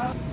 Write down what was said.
아.